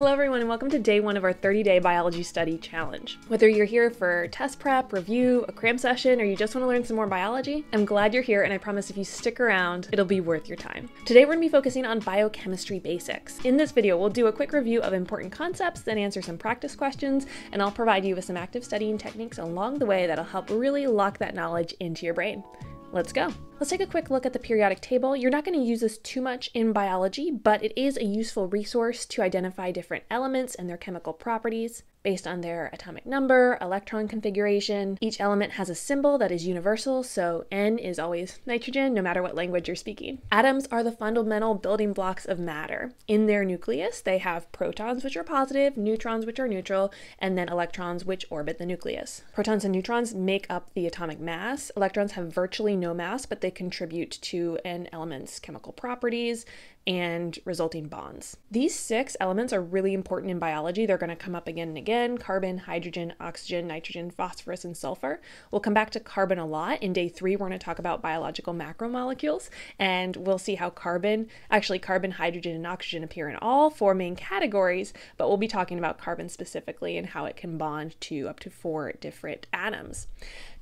Hello everyone and welcome to day one of our 30-day biology study challenge. Whether you're here for test prep, review, a cram session, or you just want to learn some more biology, I'm glad you're here and I promise if you stick around, it'll be worth your time. Today we're going to be focusing on biochemistry basics. In this video, we'll do a quick review of important concepts, then answer some practice questions, and I'll provide you with some active studying techniques along the way that'll help really lock that knowledge into your brain. Let's go. Let's take a quick look at the periodic table. You're not going to use this too much in biology, but it is a useful resource to identify different elements and their chemical properties based on their atomic number, electron configuration. Each element has a symbol that is universal, so N is always nitrogen, no matter what language you're speaking. Atoms are the fundamental building blocks of matter. In their nucleus, they have protons, which are positive, neutrons, which are neutral, and then electrons, which orbit the nucleus. Protons and neutrons make up the atomic mass. Electrons have virtually no mass, but they contribute to an element's chemical properties and resulting bonds. These six elements are really important in biology. They're going to come up again and again carbon, hydrogen, oxygen, nitrogen, phosphorus, and sulfur. We'll come back to carbon a lot. In day three, we're going to talk about biological macromolecules, and we'll see how carbon, actually, carbon, hydrogen, and oxygen appear in all four main categories, but we'll be talking about carbon specifically and how it can bond to up to four different atoms.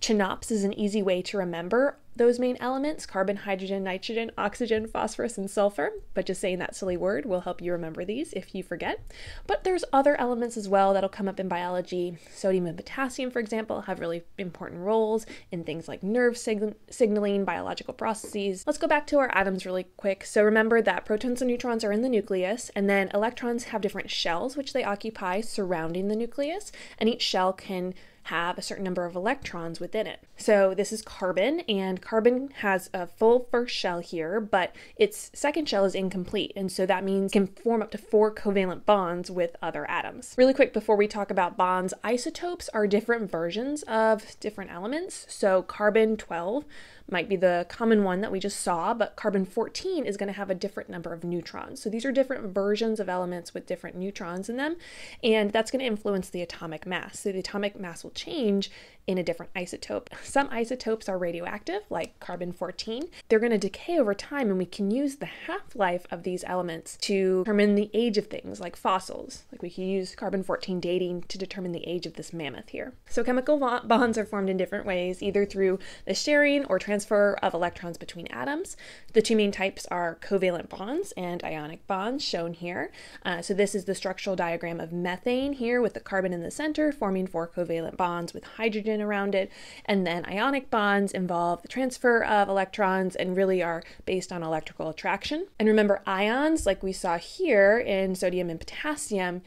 CHNOPS is an easy way to remember those main elements carbon, hydrogen, nitrogen, oxygen, phosphorus, and sulfur. But just saying that silly word will help you remember these if you forget. But there's other elements as well that'll come up in biology. Sodium and potassium, for example, have really important roles in things like nerve sig- signaling, biological processes. Let's go back to our atoms really quick. So remember that protons and neutrons are in the nucleus, and then electrons have different shells which they occupy surrounding the nucleus, and each shell can have a certain number of electrons within it. So this is carbon, and carbon has a full first shell here, but its second shell is incomplete, and so that means can form up to four covalent bonds with other atoms. Really quick before we talk about bonds, isotopes are different versions of different elements. So carbon 12 might be the common one that we just saw, but carbon 14 is going to have a different number of neutrons. So these are different versions of elements with different neutrons in them, and that's going to influence the atomic mass. So the atomic mass will change in a different isotope. Some isotopes are radioactive, like carbon 14. They're going to decay over time, and we can use the half life of these elements to determine the age of things, like fossils. Like we can use carbon 14 dating to determine the age of this mammoth here. So chemical bonds are formed in different ways, either through the sharing or transfer of electrons between atoms. The two main types are covalent bonds and ionic bonds, shown here. Uh, so this is the structural diagram of methane here with the carbon in the center forming four covalent bonds with hydrogen around it. And then ionic bonds involve the transfer of electrons and really are based on electrical attraction. And remember, ions, like we saw here in sodium and potassium,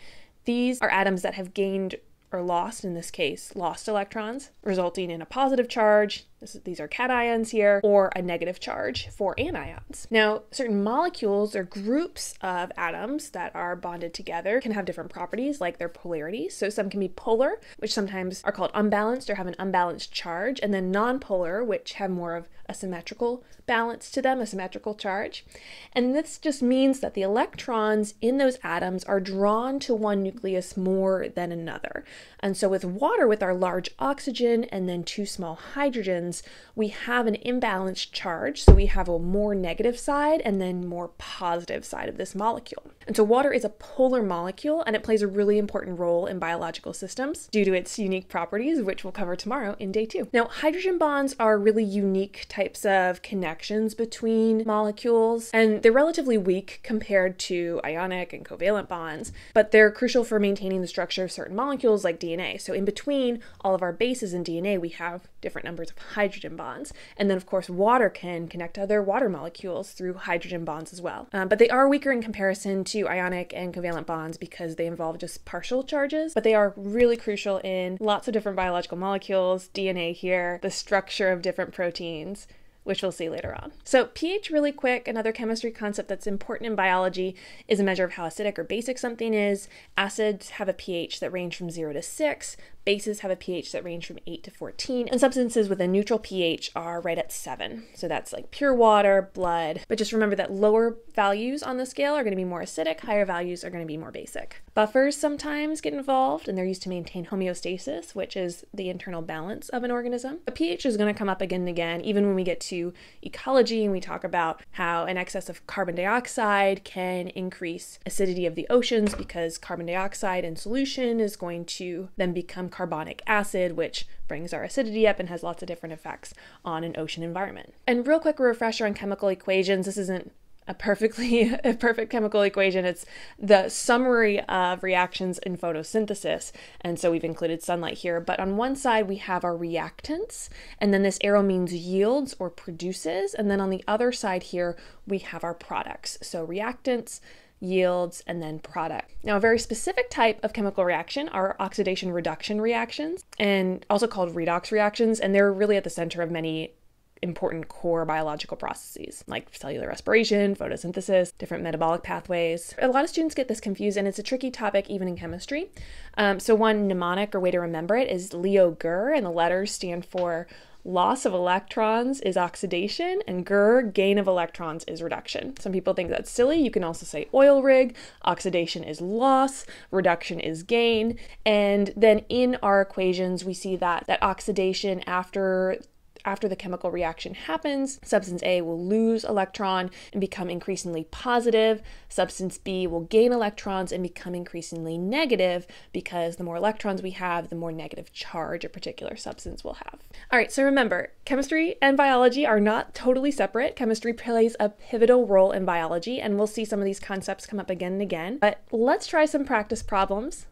these are atoms that have gained or lost, in this case, lost electrons, resulting in a positive charge, is, these are cations here, or a negative charge for anions. Now, certain molecules or groups of atoms that are bonded together can have different properties, like their polarity. So some can be polar, which sometimes are called unbalanced or have an unbalanced charge, and then nonpolar, which have more of a symmetrical balance to them, a symmetrical charge. And this just means that the electrons in those atoms are drawn to one nucleus more than another. And so with water, with our large oxygen and then two small hydrogens, we have an imbalanced charge. So we have a more negative side and then more positive side of this molecule. And so water is a polar molecule and it plays a really important role in biological systems due to its unique properties, which we'll cover tomorrow in day two. Now, hydrogen bonds are really unique types of connections between molecules and they're relatively weak compared to ionic and covalent bonds, but they're crucial for maintaining the structure of certain molecules like DNA. So in between all of our bases in DNA, we have different numbers of hydrogen bonds. And then, of course, water can connect other water molecules through hydrogen bonds as well. Um, but they are weaker in comparison to ionic and covalent bonds because they involve just partial charges, but they are really crucial in lots of different biological molecules, DNA here, the structure of different proteins, which we'll see later on. So, pH, really quick, another chemistry concept that's important in biology is a measure of how acidic or basic something is. Acids have a pH that range from 0 to 6, Bases have a pH that range from 8 to 14, and substances with a neutral pH are right at 7. So that's like pure water, blood. But just remember that lower values on the scale are going to be more acidic, higher values are going to be more basic. Buffers sometimes get involved, and they're used to maintain homeostasis, which is the internal balance of an organism. A pH is going to come up again and again, even when we get to ecology and we talk about how an excess of carbon dioxide can increase acidity of the oceans because carbon dioxide in solution is going to then become carbonic acid, which brings our acidity up and has lots of different effects on an ocean environment. And real quick refresher on chemical equations. This isn't a perfectly a perfect chemical equation. It's the summary of reactions in photosynthesis. And so we've included sunlight here. But on one side, we have our reactants, and then this arrow means yields or produces. And then on the other side here, we have our products. So reactants, yields, and then product. Now, a very specific type of chemical reaction are oxidation reduction reactions, and also called redox reactions, and they're really at the center of many important core biological processes like cellular respiration, photosynthesis, different metabolic pathways. A lot of students get this confused, and it's a tricky topic even in chemistry. Um, so, one mnemonic or way to remember it is Leo-GR, and the letters stand for loss of electrons is oxidation, and GR, gain of electrons, is reduction. Some people think that's silly. You can also say oil rig, oxidation is loss, reduction is gain. And then in our equations, we see that that oxidation after after the chemical reaction happens, substance A will lose electron and become increasingly positive. Substance B will gain electrons and become increasingly negative because the more electrons we have, the more negative charge a particular substance will have. All right, so remember, chemistry and biology are not totally separate. Chemistry plays a pivotal role in biology, and we'll see some of these concepts come up again and again. But let's try some practice problems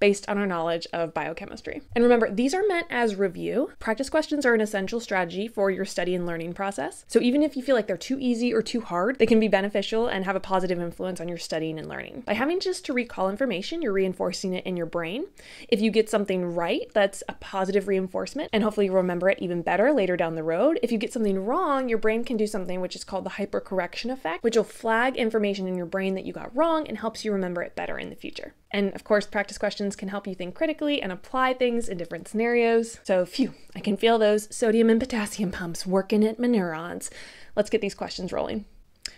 based on our knowledge of biochemistry. And remember, these are meant as review. Practice questions are an essential strategy for your study and learning process. So even if you feel like they're too easy or too hard, they can be beneficial and have a positive influence on your studying and learning. By having just to recall information, you're reinforcing it in your brain. If you get something right, that's a positive reinforcement, and hopefully you'll remember it even better later down the road. If you get something wrong, your brain can do something which is called the hypercorrection effect, which will flag information in your brain that you got wrong and helps you remember it better in the future. And of course, practice questions can help you think critically and apply things in different scenarios. So, phew, I can feel those sodium and potassium pumps working at my neurons. Let's get these questions rolling.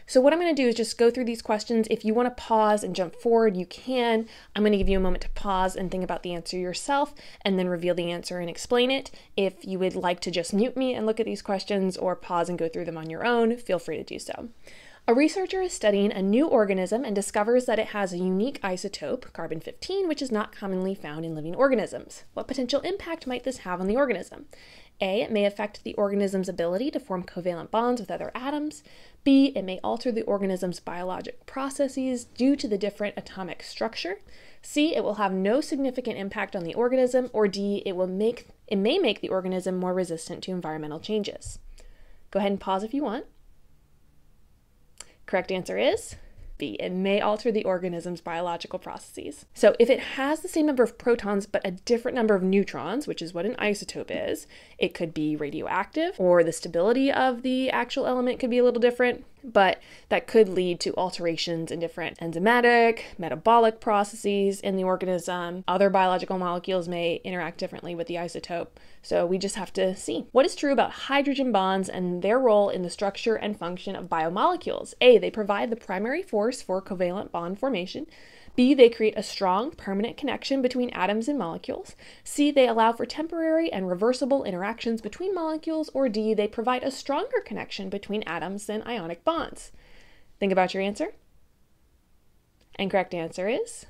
So, what I'm going to do is just go through these questions. If you want to pause and jump forward, you can. I'm going to give you a moment to pause and think about the answer yourself and then reveal the answer and explain it. If you would like to just mute me and look at these questions or pause and go through them on your own, feel free to do so. A researcher is studying a new organism and discovers that it has a unique isotope, carbon 15, which is not commonly found in living organisms. What potential impact might this have on the organism? A. It may affect the organism's ability to form covalent bonds with other atoms. B. It may alter the organism's biologic processes due to the different atomic structure. C. It will have no significant impact on the organism. Or D. It will make it may make the organism more resistant to environmental changes. Go ahead and pause if you want. Correct answer is B. It may alter the organism's biological processes. So, if it has the same number of protons but a different number of neutrons, which is what an isotope is, it could be radioactive, or the stability of the actual element could be a little different but that could lead to alterations in different enzymatic, metabolic processes in the organism. Other biological molecules may interact differently with the isotope. So we just have to see. What is true about hydrogen bonds and their role in the structure and function of biomolecules? A, they provide the primary force for covalent bond formation. B, they create a strong, permanent connection between atoms and molecules. C, they allow for temporary and reversible interactions between molecules. Or D, they provide a stronger connection between atoms than ionic bonds. Think about your answer. And correct answer is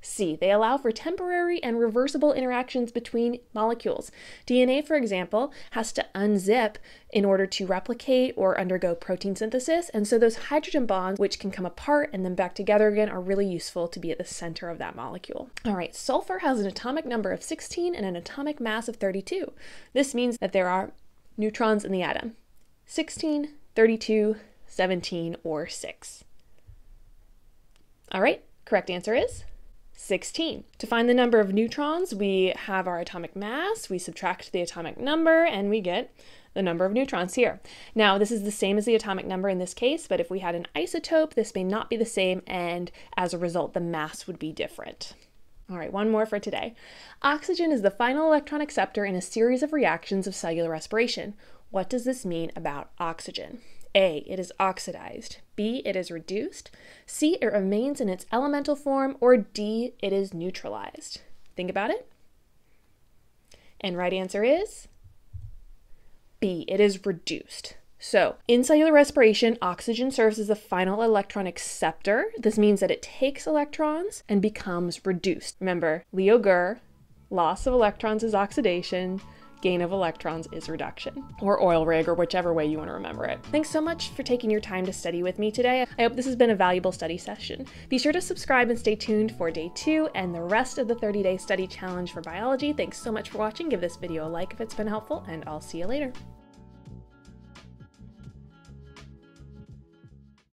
C. They allow for temporary and reversible interactions between molecules. DNA, for example, has to unzip in order to replicate or undergo protein synthesis, and so those hydrogen bonds, which can come apart and then back together again, are really useful to be at the center of that molecule. All right, sulfur has an atomic number of 16 and an atomic mass of 32. This means that there are neutrons in the atom 16, 32, 17, or 6. All right, correct answer is 16. To find the number of neutrons, we have our atomic mass, we subtract the atomic number, and we get the number of neutrons here. Now, this is the same as the atomic number in this case, but if we had an isotope, this may not be the same, and as a result, the mass would be different. All right, one more for today. Oxygen is the final electron acceptor in a series of reactions of cellular respiration. What does this mean about oxygen? A. It is oxidized. B. It is reduced. C. It remains in its elemental form. Or D. It is neutralized. Think about it. And right answer is B. It is reduced. So, in cellular respiration, oxygen serves as the final electron acceptor. This means that it takes electrons and becomes reduced. Remember, Leo Gur, loss of electrons is oxidation, gain of electrons is reduction, or oil rig, or whichever way you want to remember it. Thanks so much for taking your time to study with me today. I hope this has been a valuable study session. Be sure to subscribe and stay tuned for day two and the rest of the 30 day study challenge for biology. Thanks so much for watching. Give this video a like if it's been helpful, and I'll see you later.